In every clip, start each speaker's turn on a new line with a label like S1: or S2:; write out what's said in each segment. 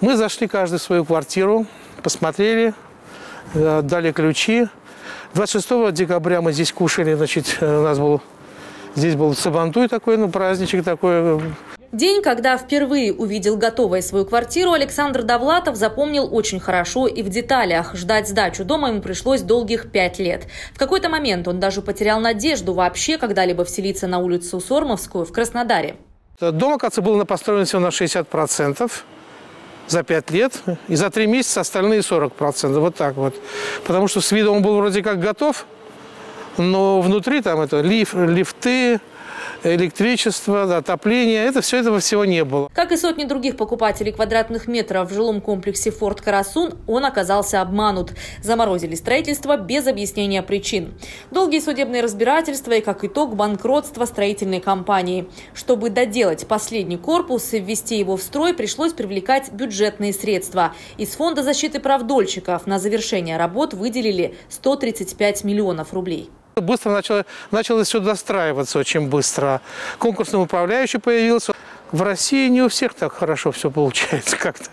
S1: Мы зашли каждый в свою квартиру, посмотрели, э, дали ключи. 26 декабря мы здесь кушали, значит, э, у нас был здесь был сабантуй такой, ну, праздничек такой.
S2: День, когда впервые увидел готовой свою квартиру, Александр Довлатов запомнил очень хорошо и в деталях. Ждать сдачу дома ему пришлось долгих пять лет. В какой-то момент он даже потерял надежду вообще когда-либо вселиться на улицу Сормовскую в Краснодаре.
S1: Дом, оказывается, был построен всего на 60% за пять лет, и за три месяца остальные 40%. Вот так вот. Потому что с виду он был вроде как готов, но внутри там это лиф, лифты, электричество, отопление. Это все этого всего не было.
S2: Как и сотни других покупателей квадратных метров в жилом комплексе «Форт Карасун», он оказался обманут. Заморозили строительство без объяснения причин. Долгие судебные разбирательства и, как итог, банкротство строительной компании. Чтобы доделать последний корпус и ввести его в строй, пришлось привлекать бюджетные средства. Из Фонда защиты прав дольщиков на завершение работ выделили 135 миллионов рублей.
S1: Быстро начало, начало все достраиваться очень быстро. Конкурсный управляющий появился. В России не у всех так хорошо все получается как-то.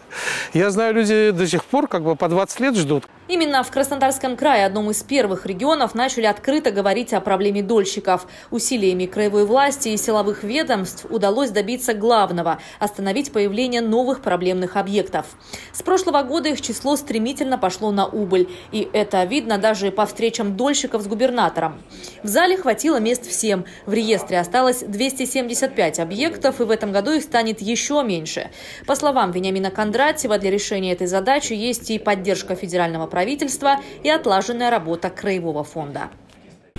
S1: Я знаю, люди до сих пор как бы по 20 лет ждут.
S2: Именно в Краснодарском крае, одном из первых регионов, начали открыто говорить о проблеме дольщиков. Усилиями краевой власти и силовых ведомств удалось добиться главного – остановить появление новых проблемных объектов. С прошлого года их число стремительно пошло на убыль. И это видно даже по встречам дольщиков с губернатором. В зале хватило мест всем. В реестре осталось 275 объектов, и в этом году их станет еще меньше. По словам Вениамина Кондратьева, для решения этой задачи есть и поддержка федерального правительства и отлаженная работа Краевого фонда.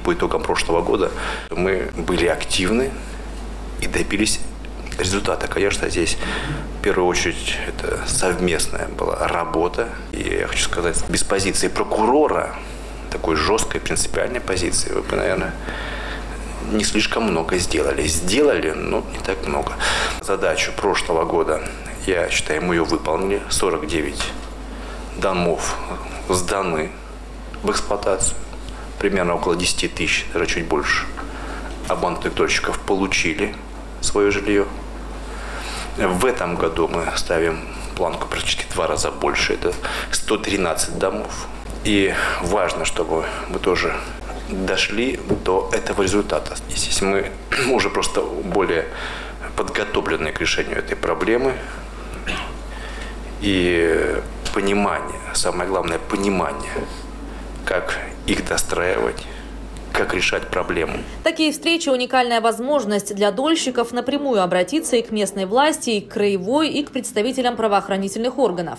S3: По итогам прошлого года мы были активны и добились результата. Конечно, здесь в первую очередь это совместная была работа. И я хочу сказать, без позиции прокурора, такой жесткой принципиальной позиции, вы бы, наверное, не слишком много сделали. Сделали, но не так много. Задачу прошлого года, я считаю, мы ее выполнили. 49 домов сданы в эксплуатацию. Примерно около 10 тысяч, даже чуть больше, обманутых дольщиков получили свое жилье. В этом году мы ставим планку практически в два раза больше. Это 113 домов. И важно, чтобы мы тоже дошли до этого результата. Если мы уже просто более подготовлены к решению этой проблемы и понимание, самое главное понимание, как их достраивать, как решать проблему.
S2: Такие встречи – уникальная возможность для дольщиков напрямую обратиться и к местной власти, и к краевой, и к представителям правоохранительных органов.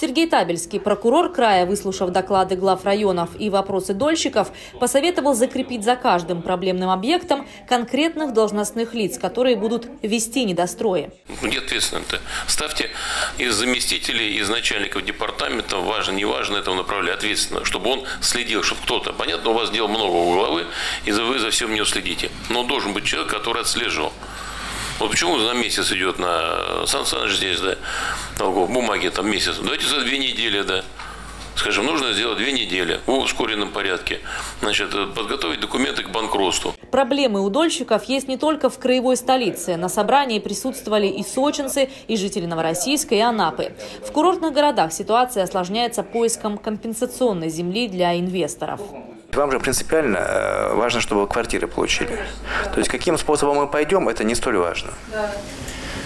S2: Сергей Табельский, прокурор края, выслушав доклады глав районов и вопросы дольщиков, посоветовал закрепить за каждым проблемным объектом конкретных должностных лиц, которые будут вести недострои.
S4: Где ответственны-то? Ставьте из заместителей, из начальников департамента, важно, не важно, этого направляя ответственно, чтобы он следил, чтобы кто-то, понятно, у вас дел много у главы, головы, и вы за всем не уследите. Но должен быть человек, который отслеживал. Вот почему на месяц идет на Сан Саныч здесь, да, в бумаге там месяц. Давайте за две недели, да. Скажем, нужно сделать две недели в ускоренном порядке. Значит, подготовить документы к банкротству.
S2: Проблемы у дольщиков есть не только в краевой столице. На собрании присутствовали и сочинцы, и жители Новороссийска, и Анапы. В курортных городах ситуация осложняется поиском компенсационной земли для инвесторов.
S3: Вам же принципиально э, важно, чтобы вы квартиры получили. То есть каким способом мы пойдем, это не столь важно.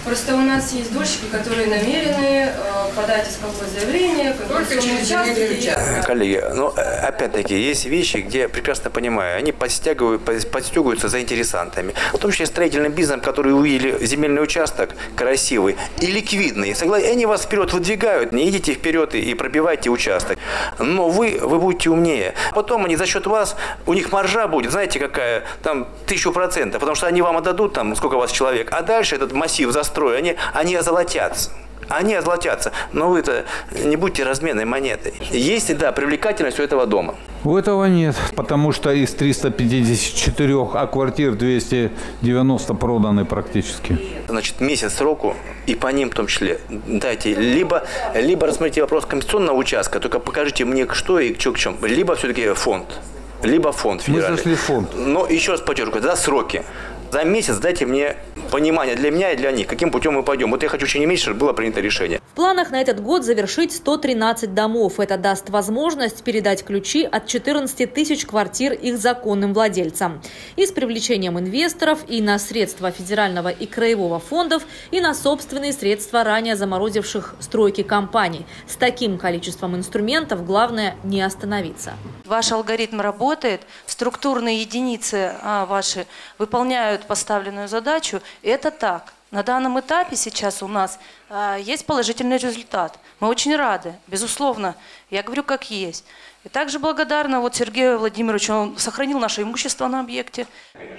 S5: Просто у нас есть дольщики, которые намерены э, подать исковое заявление,
S3: Только через участки. Коллеги, ну, опять-таки, есть вещи, где, прекрасно понимаю, они подстягивают, подстегиваются за интересантами. В том числе строительным бизнесом, которые увидели земельный участок красивый и ликвидный. Согласен, они вас вперед выдвигают, не идите вперед и пробивайте участок. Но вы, вы будете умнее. Потом они за счет вас, у них маржа будет, знаете, какая, там, тысячу процентов, потому что они вам отдадут, там, сколько у вас человек, а дальше этот массив застроят строю, они, они озолотятся. Они озолотятся, но вы-то не будьте разменной монетой. Есть, да, привлекательность у этого дома.
S6: У этого нет, потому что из 354, а квартир 290 проданы практически.
S3: Значит, месяц сроку, и по ним в том числе, дайте, либо, либо рассмотрите вопрос компенсационного участка, только покажите мне, что и что к чему, либо все-таки фонд, либо фонд федеральный. Мы
S6: зашли в фонд.
S3: Но еще раз подчеркиваю, тогда сроки. За месяц дайте мне понимание для меня и для них, каким путем мы пойдем. Вот я хочу в течение месяца, чтобы было принято решение.
S2: Планах на этот год завершить 113 домов. Это даст возможность передать ключи от 14 тысяч квартир их законным владельцам. И с привлечением инвесторов и на средства федерального и краевого фондов, и на собственные средства ранее заморозивших стройки компаний. С таким количеством инструментов главное не остановиться.
S7: Ваш алгоритм работает, структурные единицы а, ваши выполняют поставленную задачу. Это так. На данном этапе сейчас у нас а, есть положительный результат. Мы очень рады, безусловно. Я говорю, как есть. И также благодарна вот Сергею Владимировичу, он сохранил наше имущество на объекте.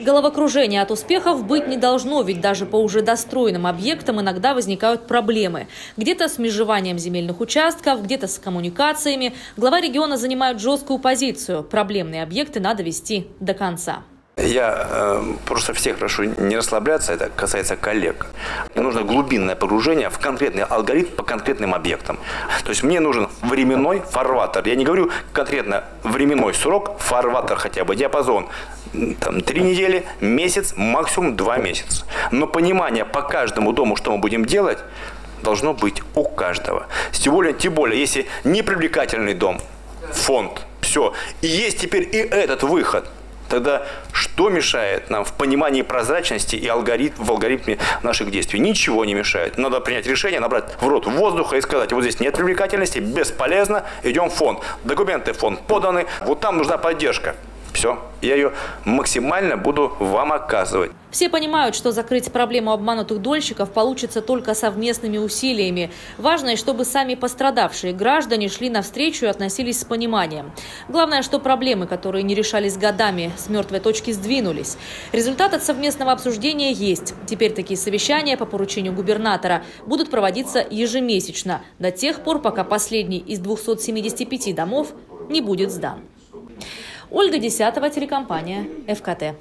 S2: Головокружение от успехов быть не должно, ведь даже по уже достроенным объектам иногда возникают проблемы. Где-то с межеванием земельных участков, где-то с коммуникациями. Глава региона занимает жесткую позицию. Проблемные объекты надо вести до конца.
S3: Я э, просто всех прошу не расслабляться, это касается коллег. Мне нужно глубинное погружение в конкретный алгоритм по конкретным объектам. То есть мне нужен временной фарватер. Я не говорю конкретно временной срок, фарватер хотя бы, диапазон. Там, три недели, месяц, максимум два месяца. Но понимание по каждому дому, что мы будем делать, должно быть у каждого. Тем более, тем более если непривлекательный дом, фонд, все. И есть теперь и этот выход – Тогда что мешает нам в понимании прозрачности и алгоритм, в алгоритме наших действий? Ничего не мешает. Надо принять решение, набрать в рот воздуха и сказать, вот здесь нет привлекательности, бесполезно, идем в фонд. Документы в фонд поданы, вот там нужна поддержка. Все, я ее максимально буду вам оказывать.
S2: Все понимают, что закрыть проблему обманутых дольщиков получится только совместными усилиями. Важно, чтобы сами пострадавшие граждане шли навстречу и относились с пониманием. Главное, что проблемы, которые не решались годами, с мертвой точки сдвинулись. Результат от совместного обсуждения есть. Теперь такие совещания по поручению губернатора будут проводиться ежемесячно, до тех пор, пока последний из 275 домов не будет сдан. Ольга Десятова, телекомпания ФКТ.